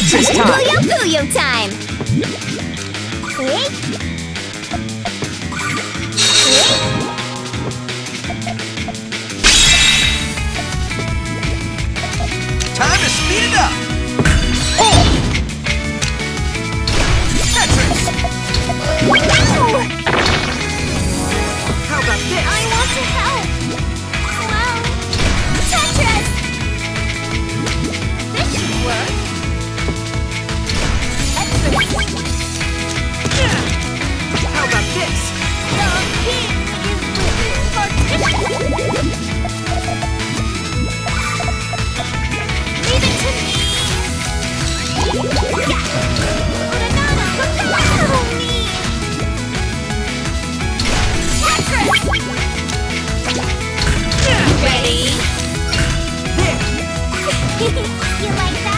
Tetris time! Puyo Puyo time! Wait. Wait. Time to speed it up! How about this? The king is you! Leave it to me! Yeah! Banana! Follow me! Tetris! Ready? There! you like